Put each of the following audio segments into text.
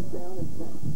Down and 10.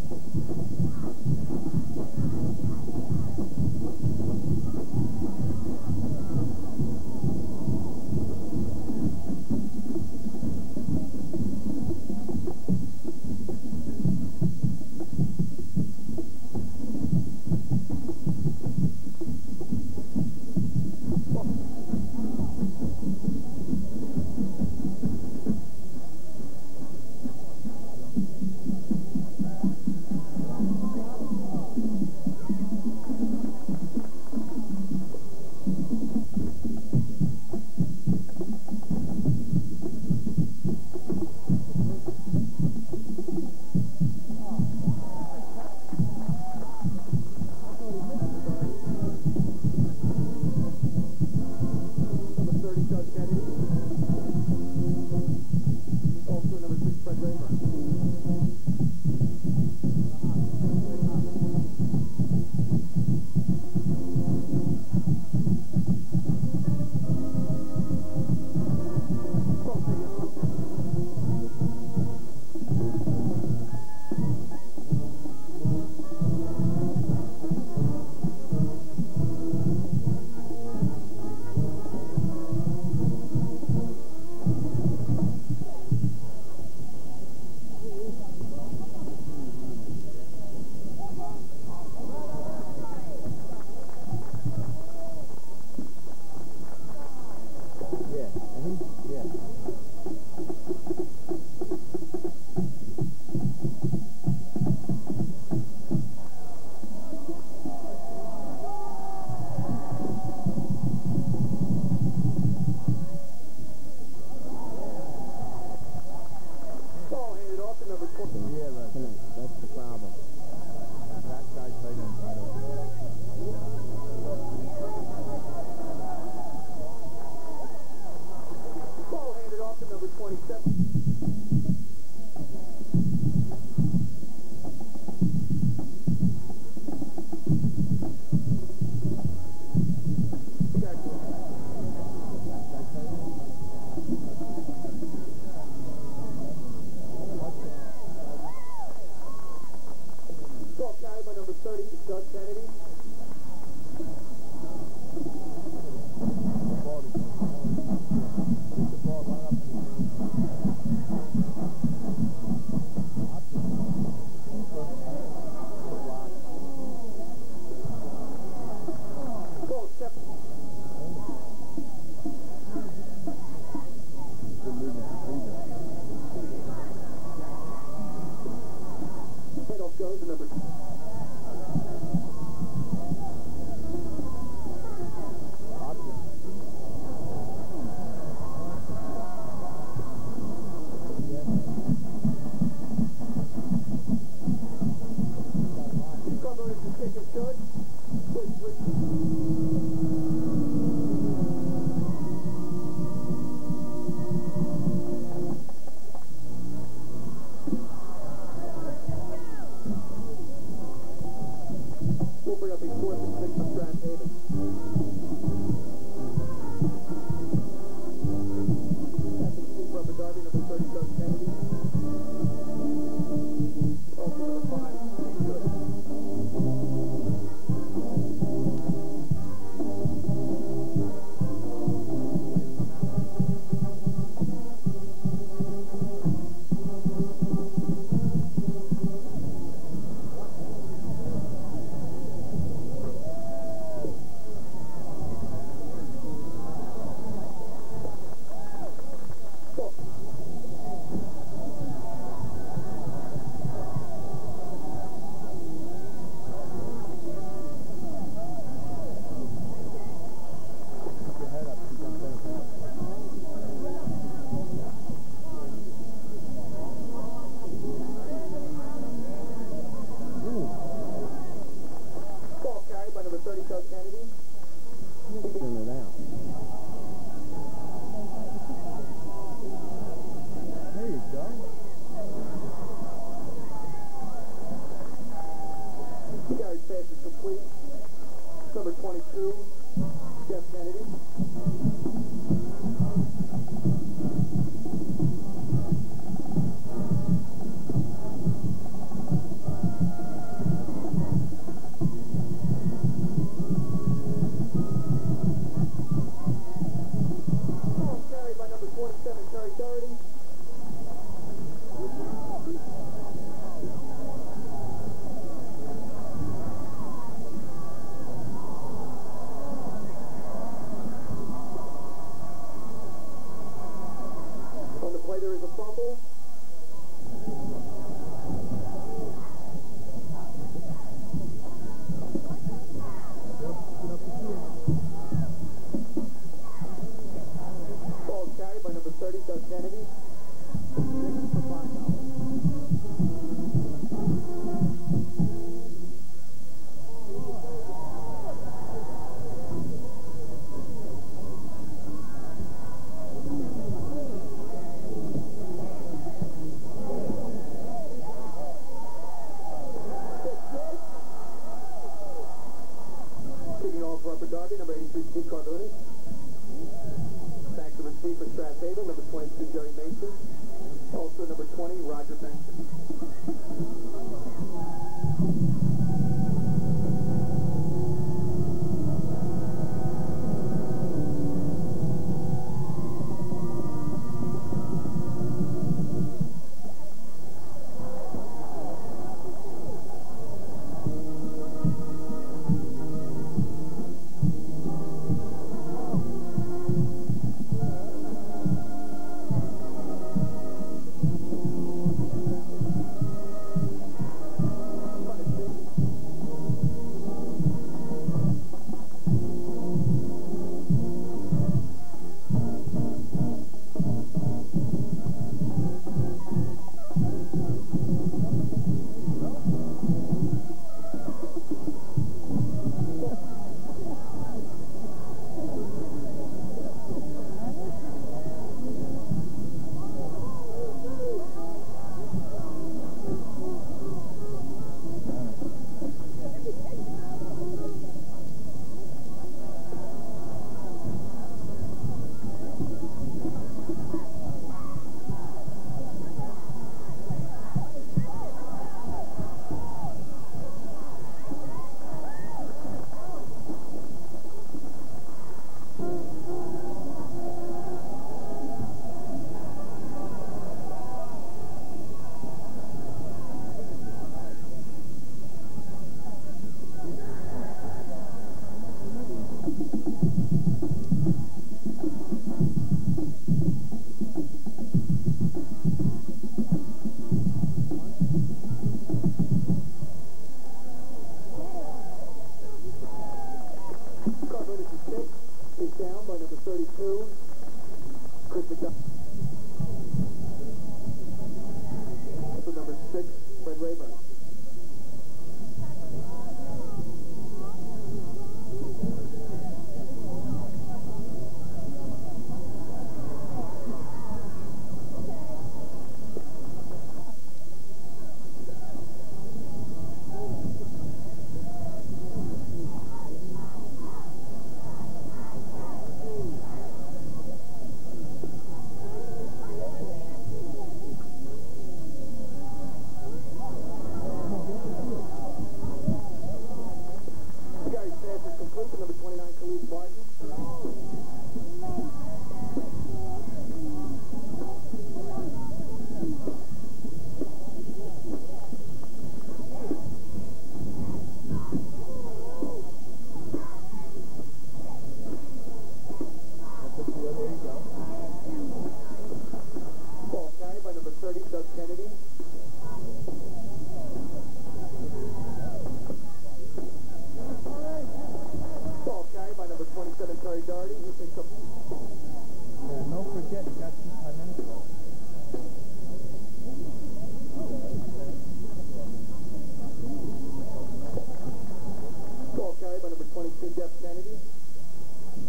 Jeff Kennedy.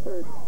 Third.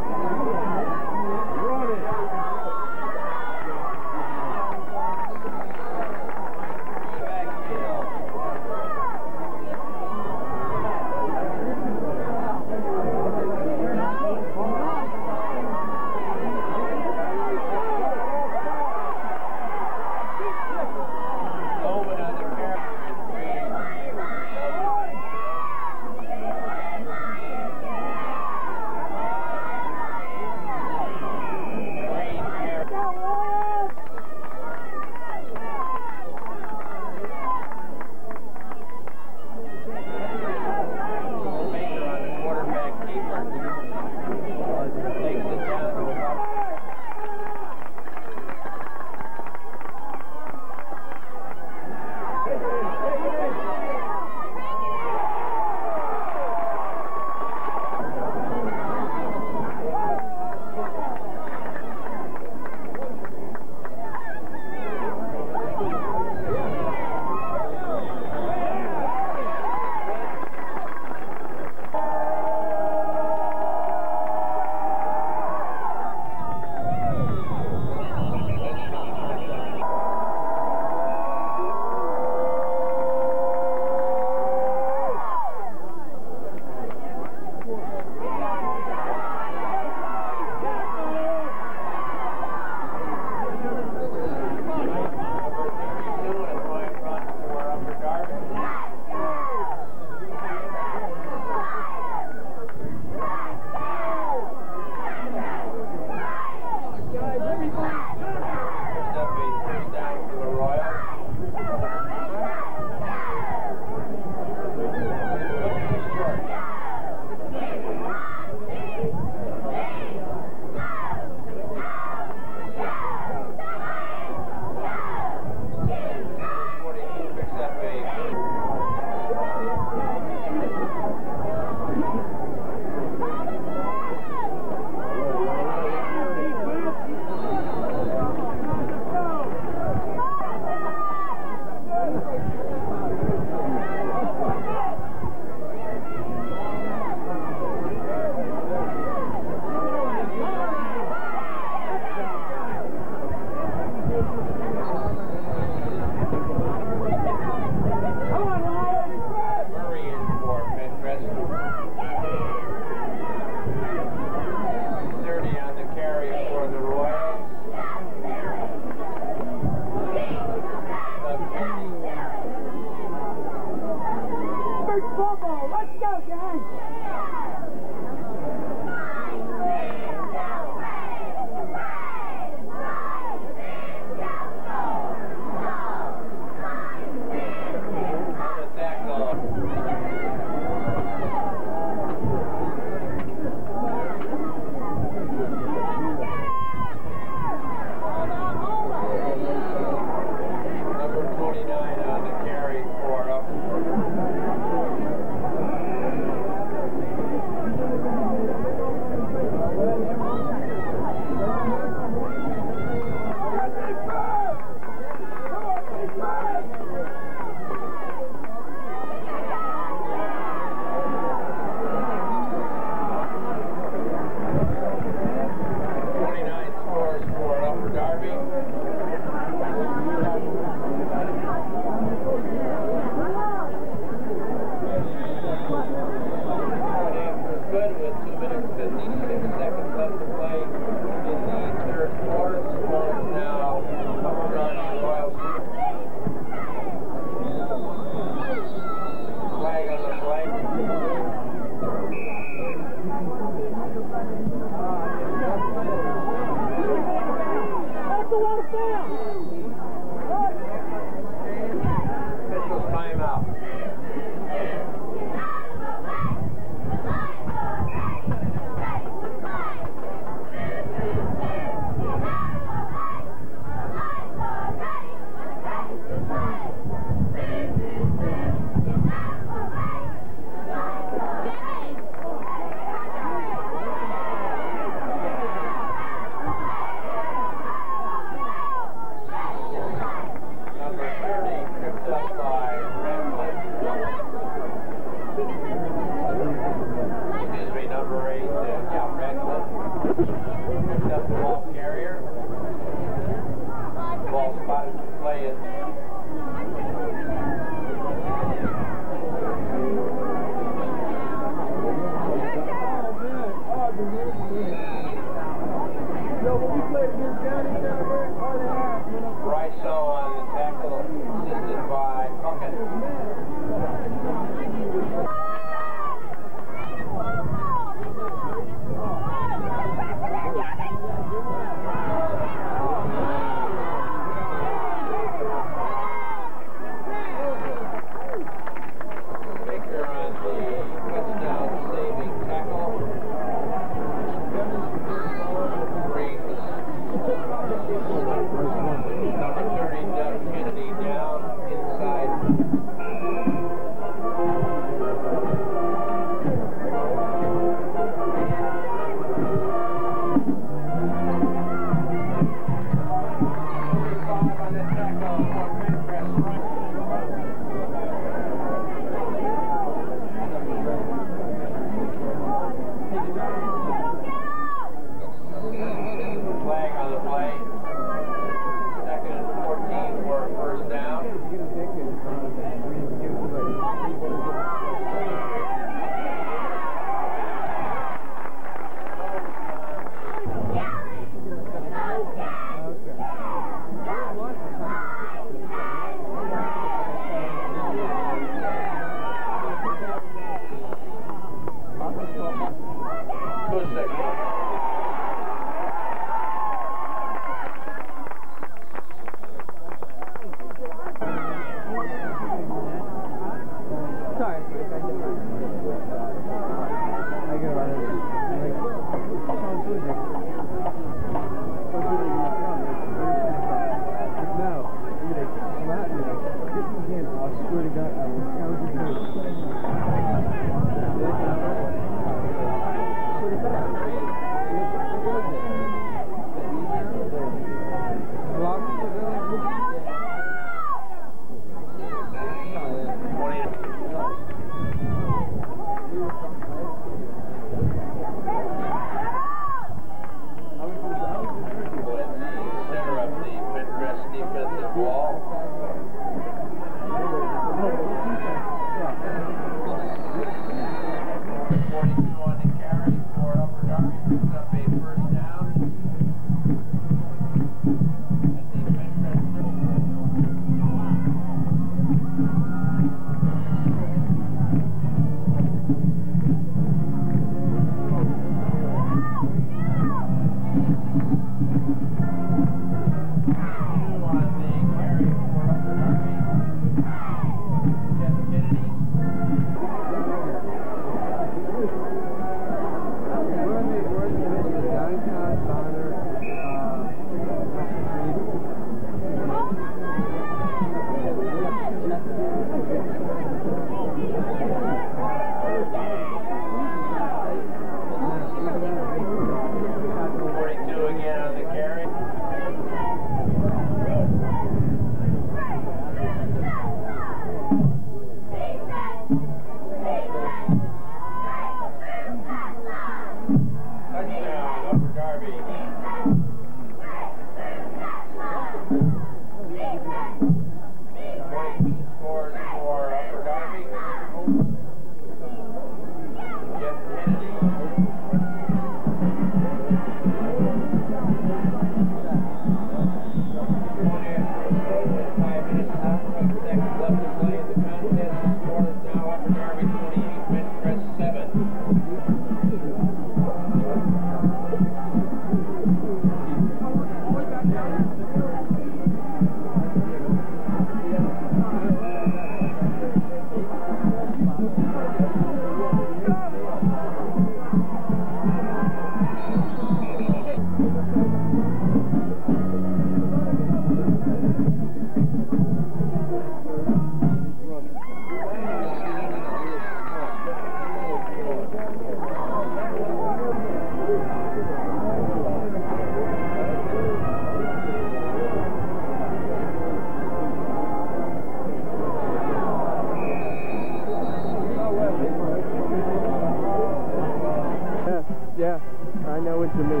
就没有。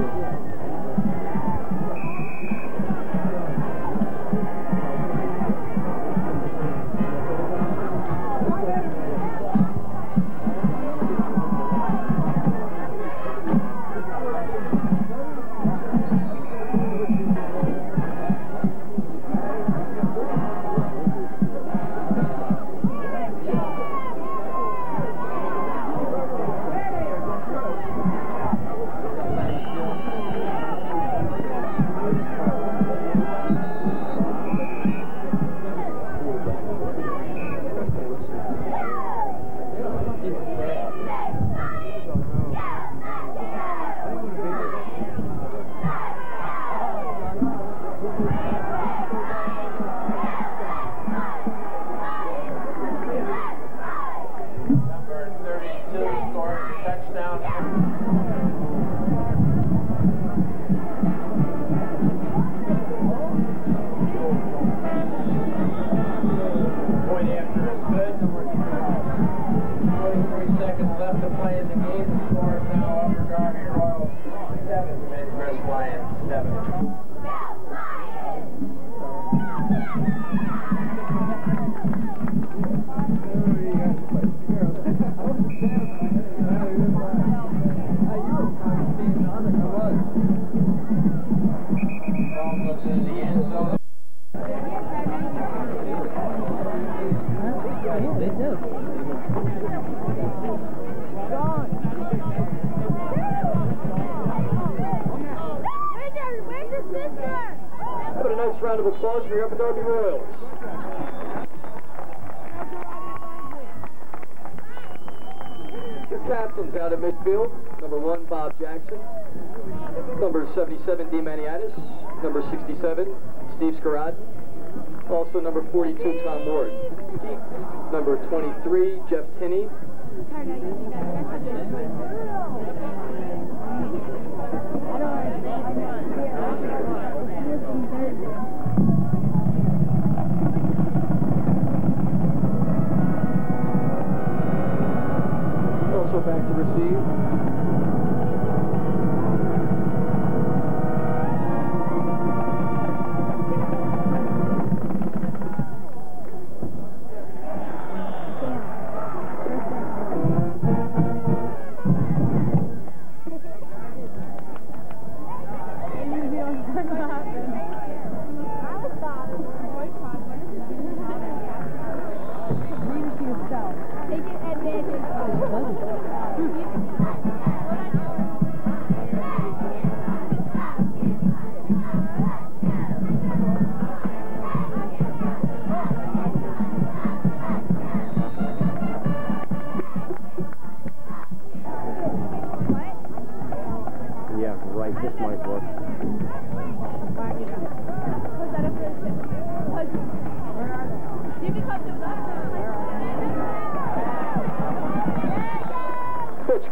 Jackson. Number 77, D. Maniatis. Number 67, Steve Scarad. Also number 42, Tom Ward. Number 23, Jeff Tinney.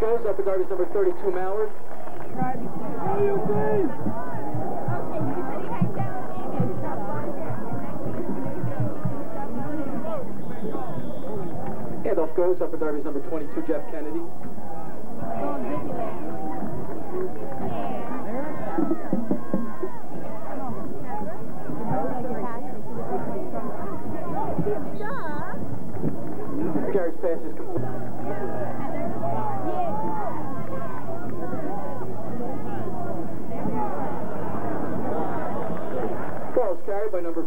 Goes. Upper Darby's number 32, Mallard. Handoff goes. Upper Darby's number 22, Jeff Kennedy. Gary's pass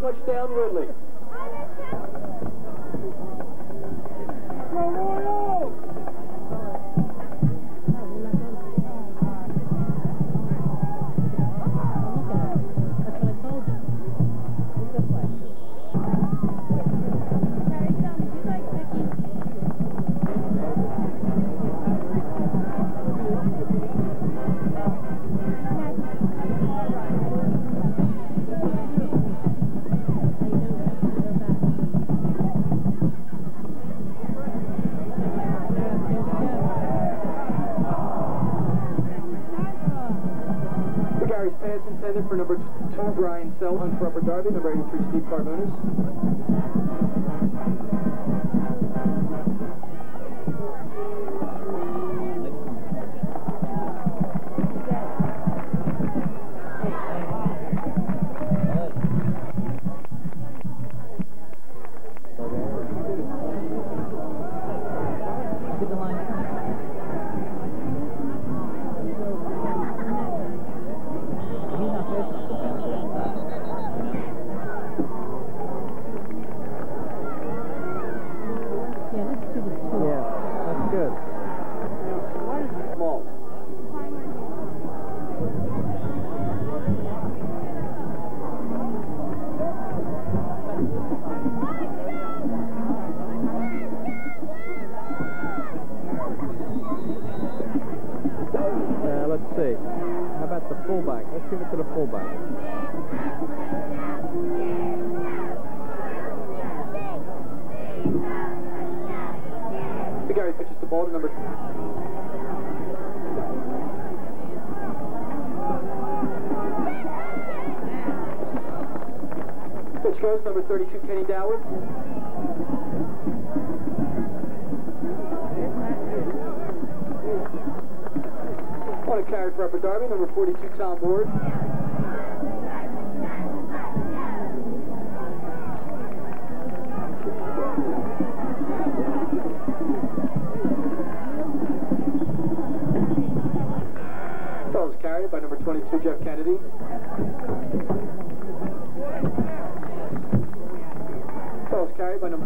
touchdown road. shows, number 32, Kenny Doward. On a carry for Upper Darby, number 42, Tom Ward. Fellows carried by number 22, Jeff Kennedy. bueno.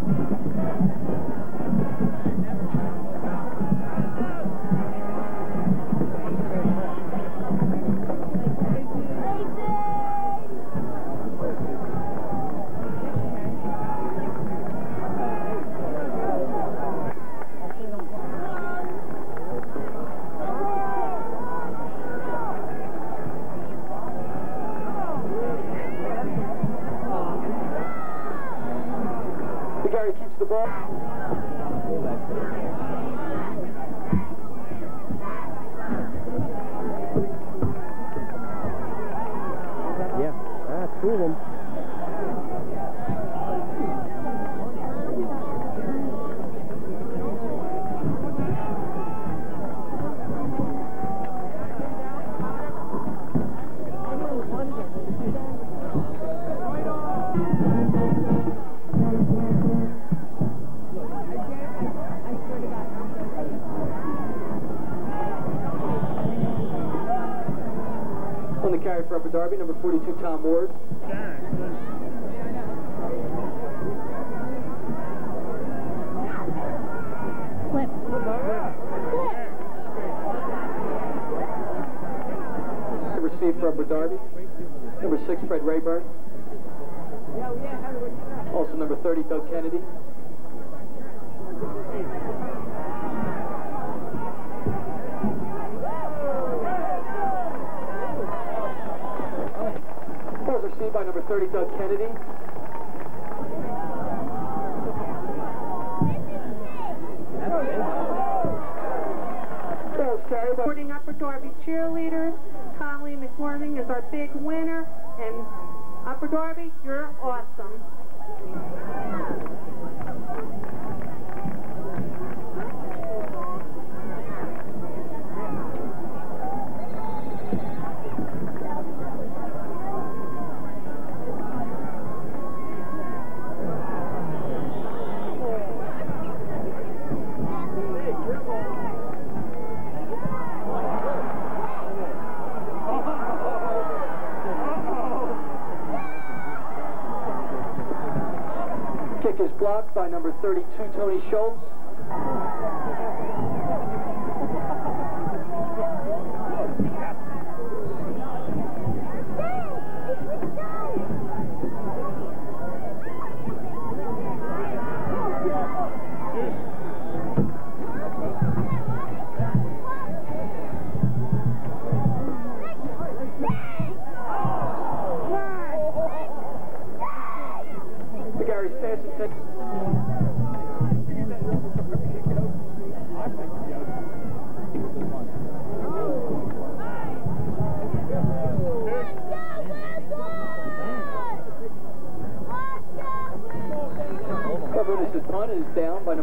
by number 32, Tony Schultz.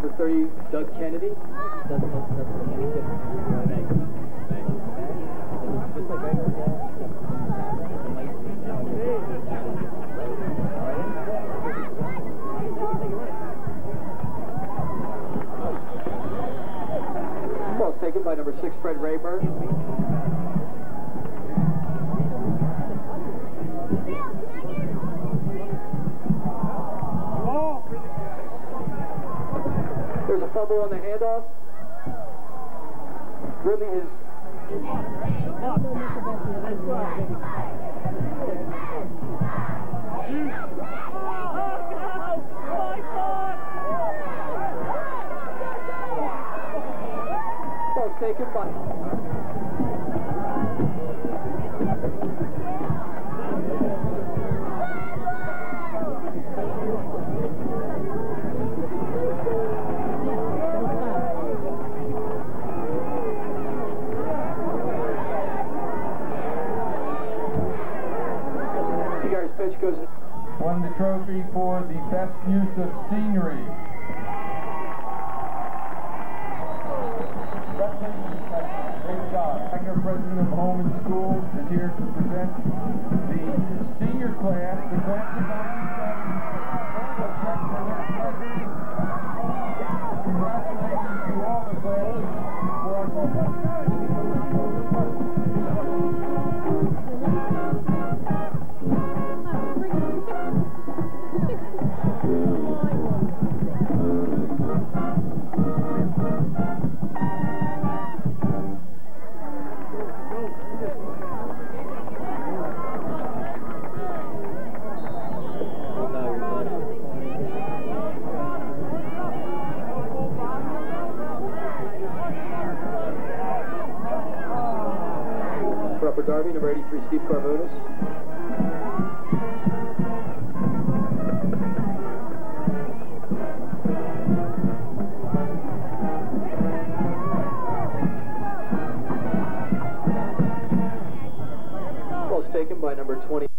Number 30, Doug Kennedy. Taken by number six, Fred Rayburn. trouble on the handoff. Really is. Taken by Trophy for the best use of scenery. by number 20.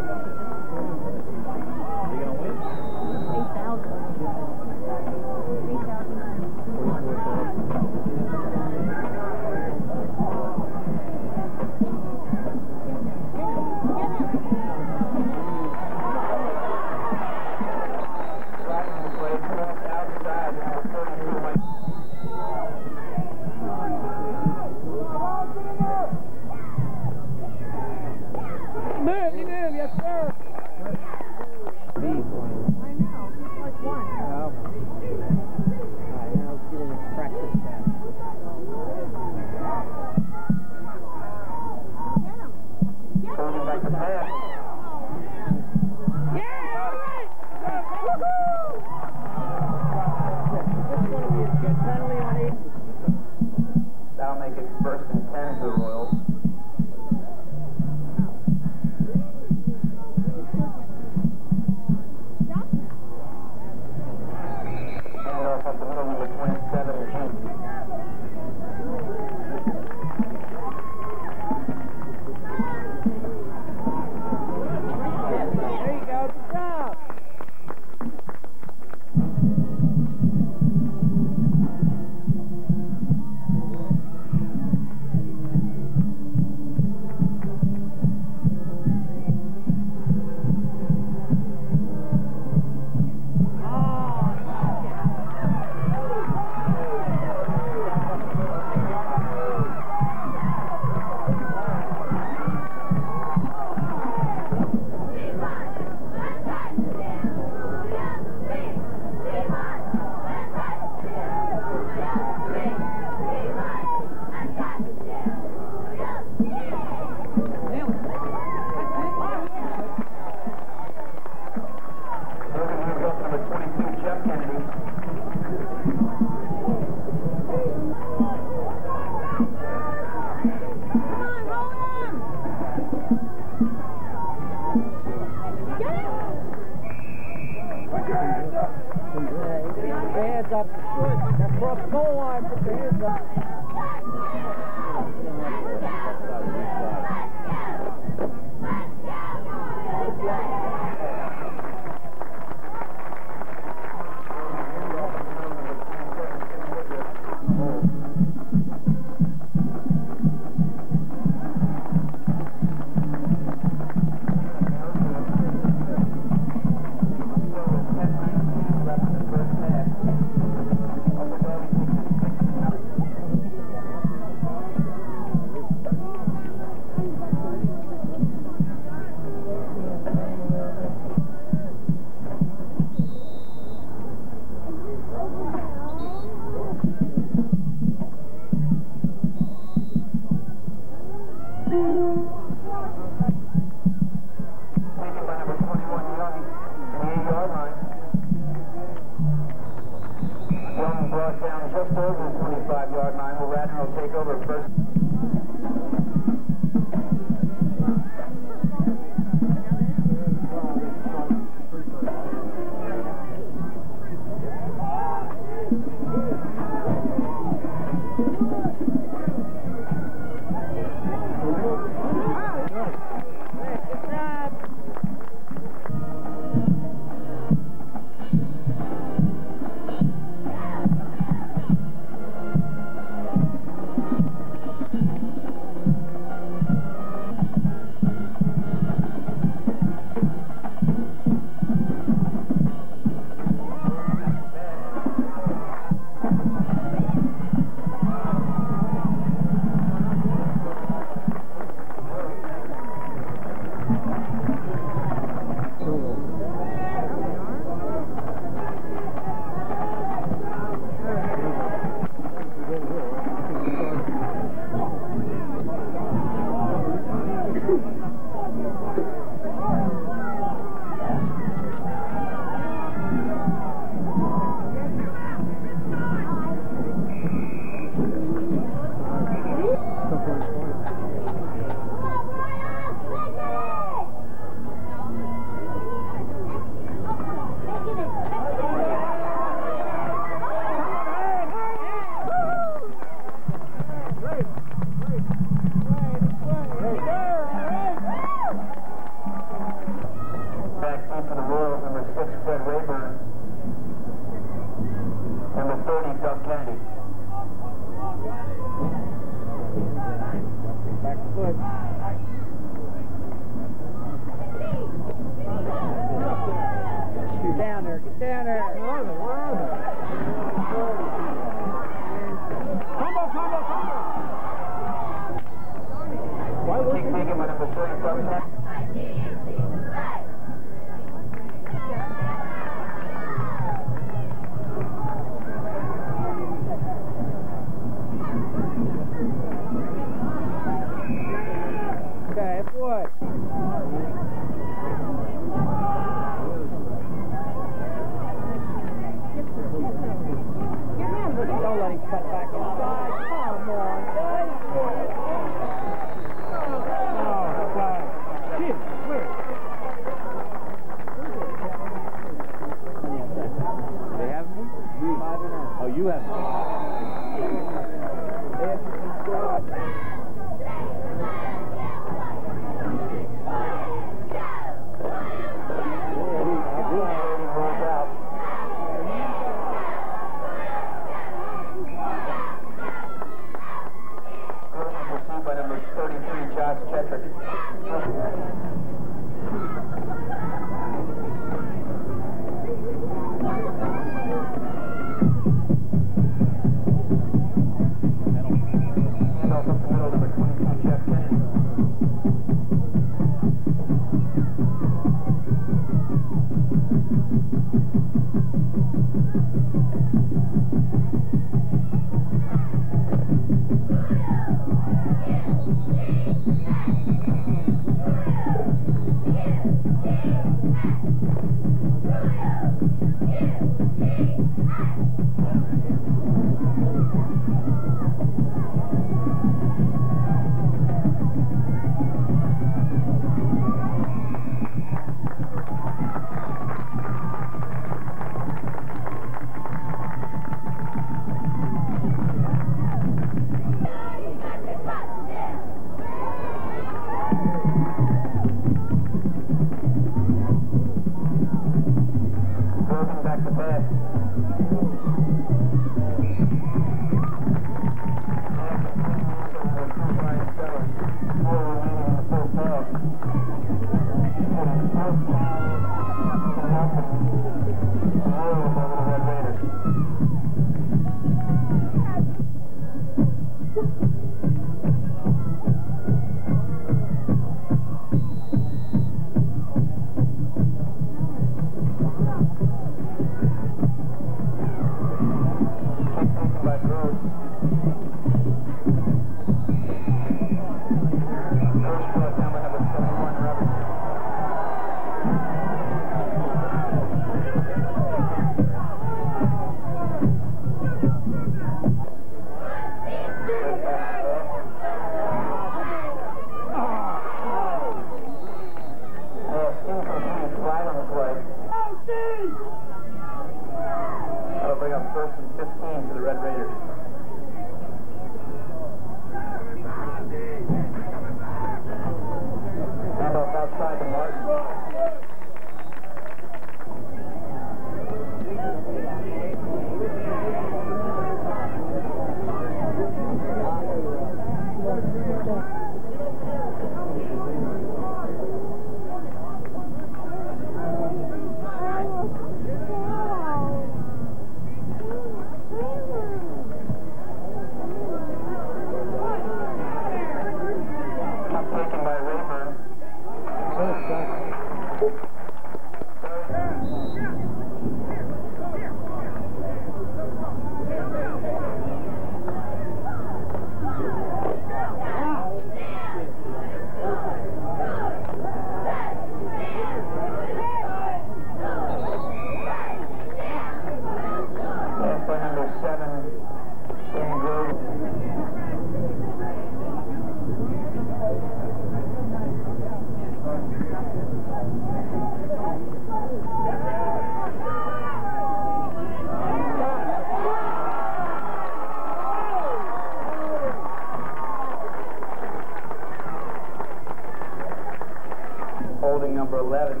number 11,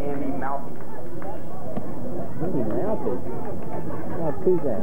and Andy Malfi. Andy Malfi? How cool that?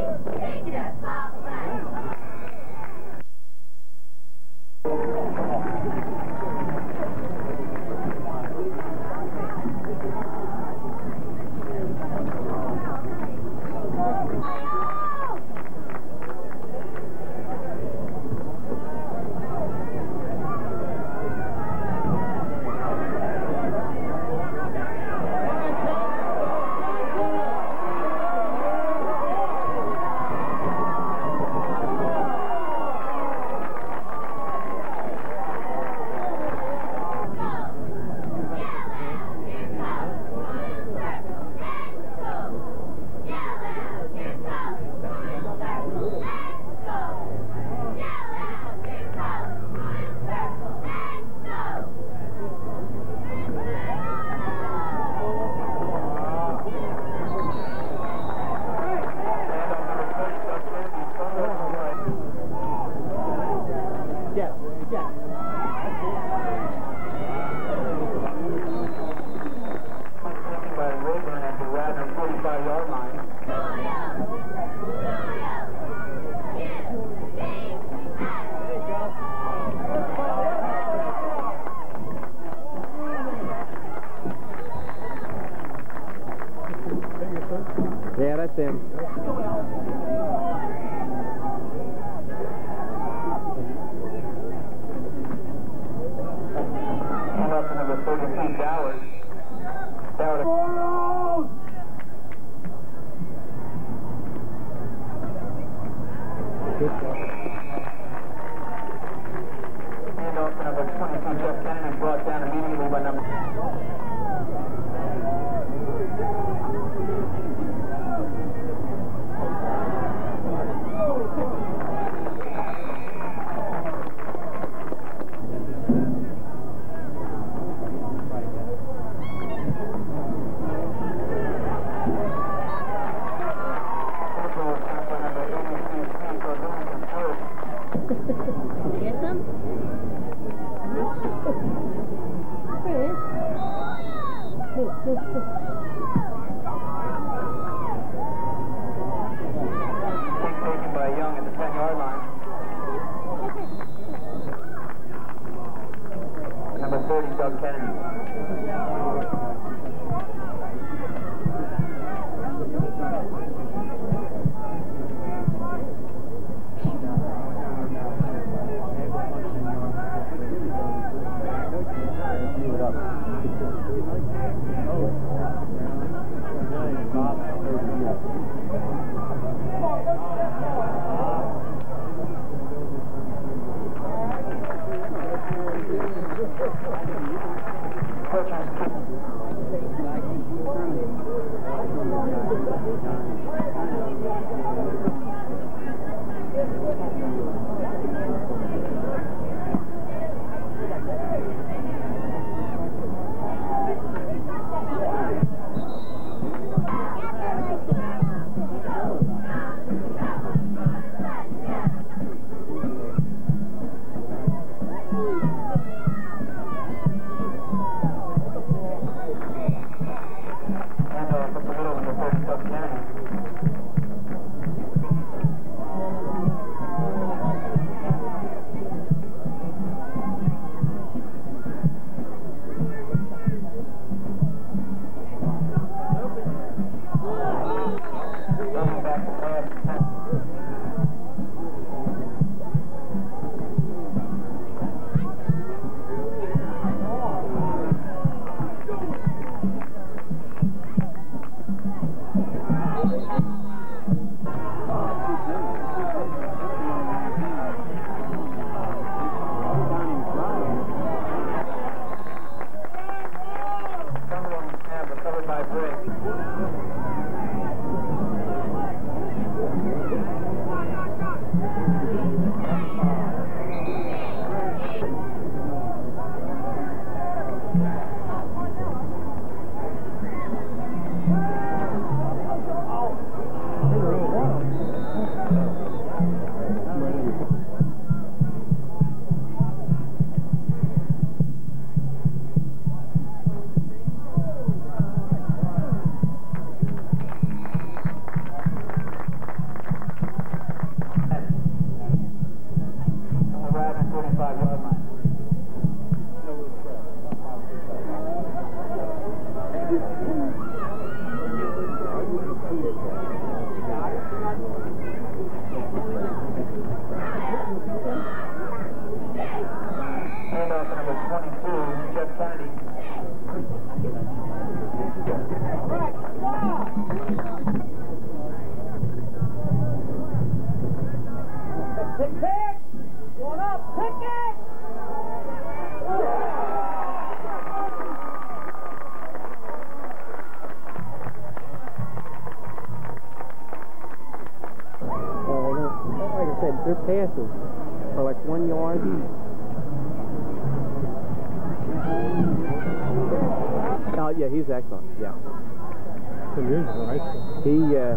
Handoff number 30, Doug Kennedy, fumble recovery. Yes, yes. Punt taken by Rayburn at the Radnor 45-yard line. Yeah, that's him.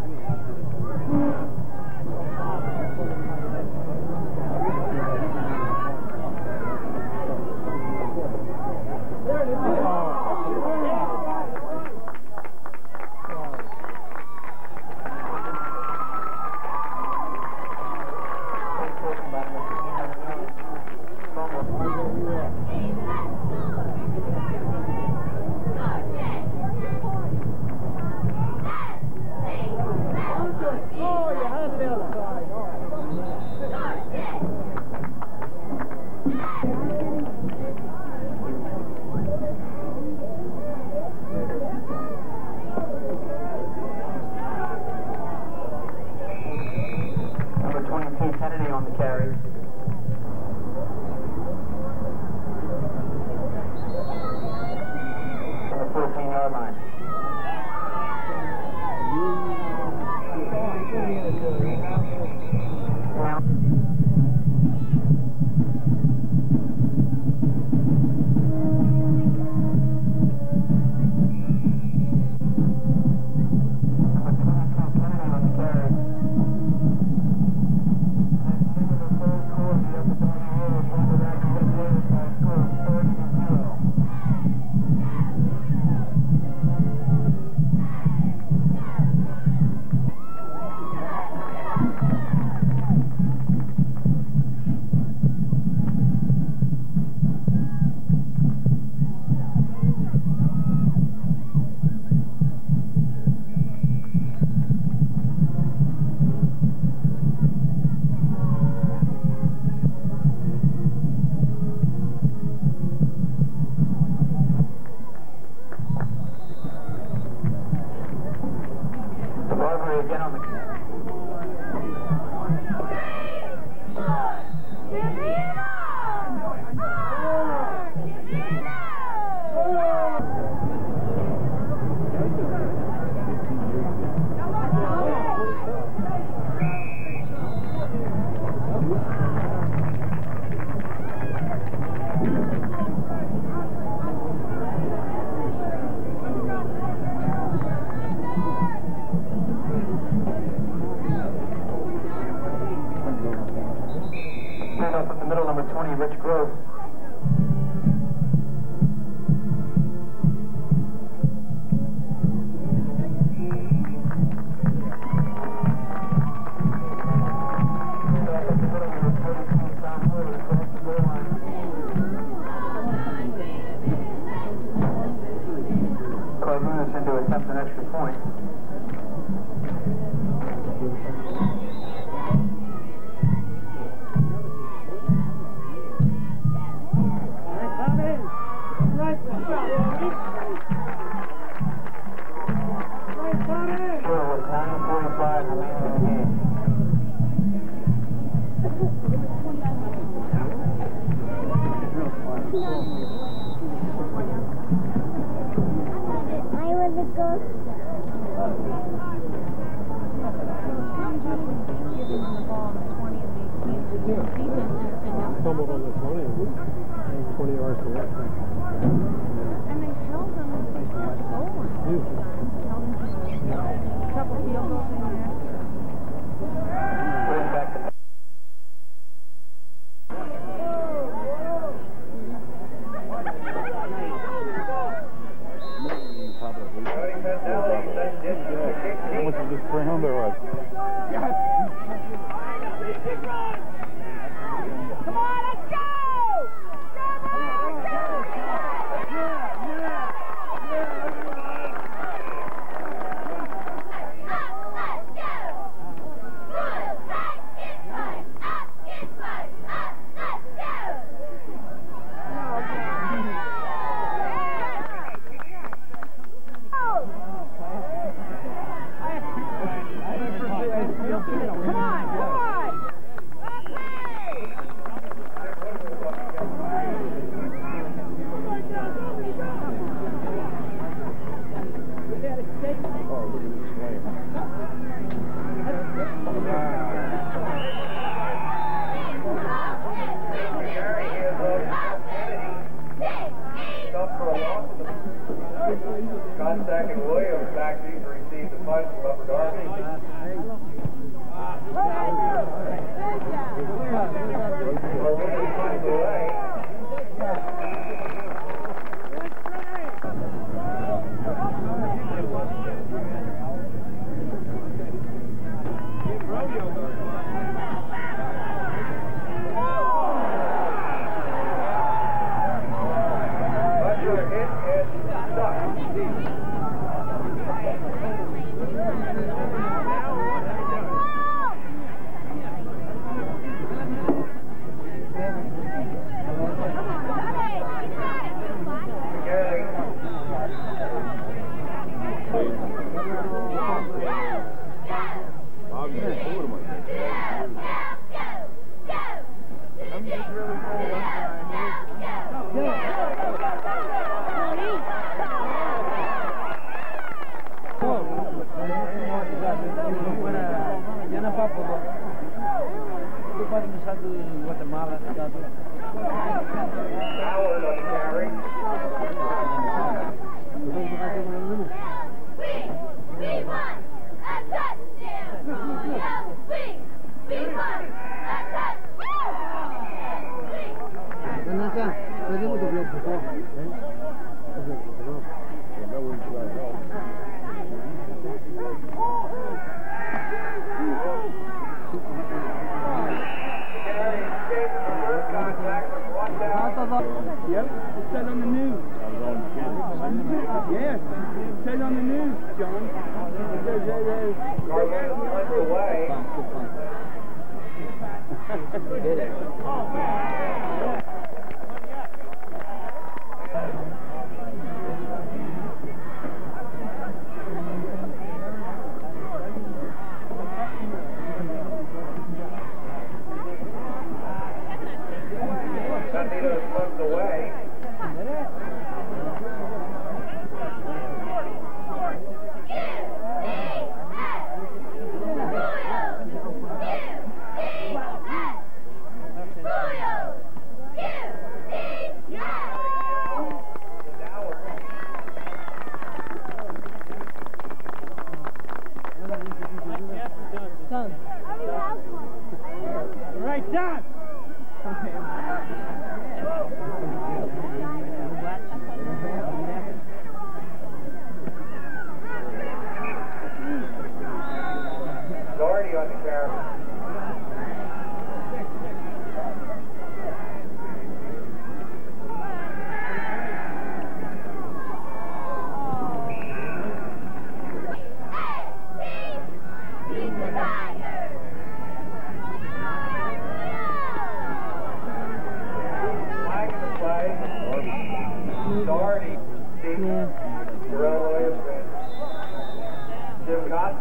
School.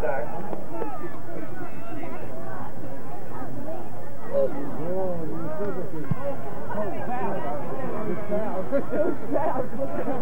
Jim Contact. Oh,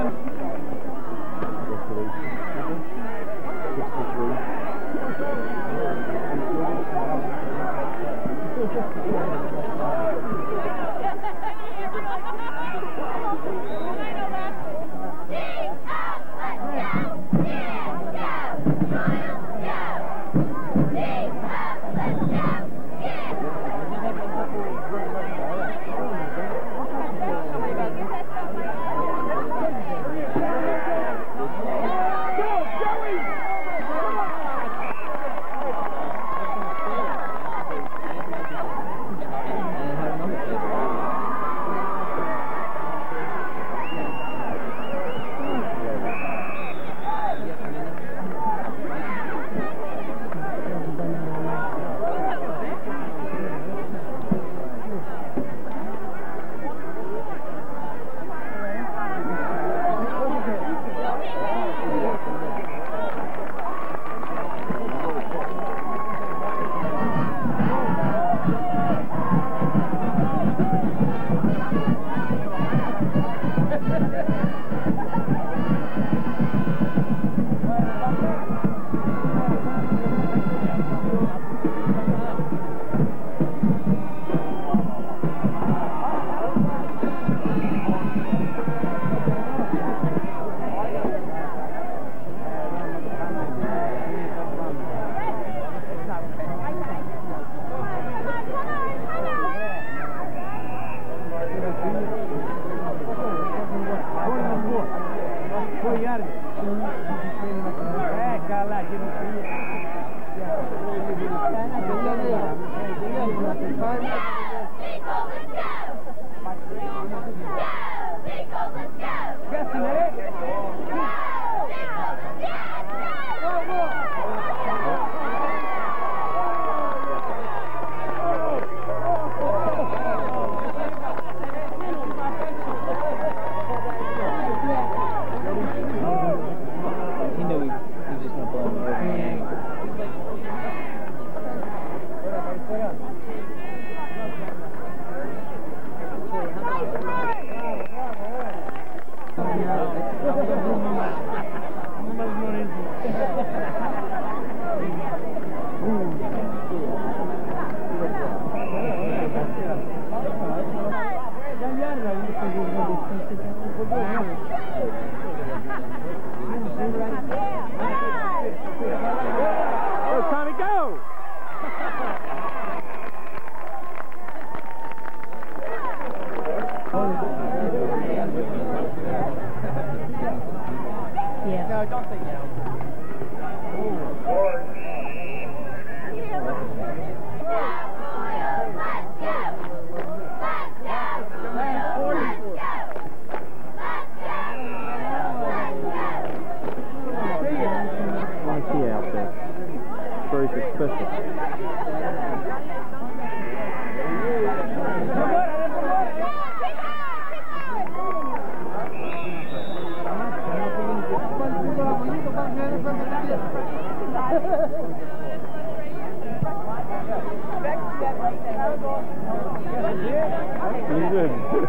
Thank you.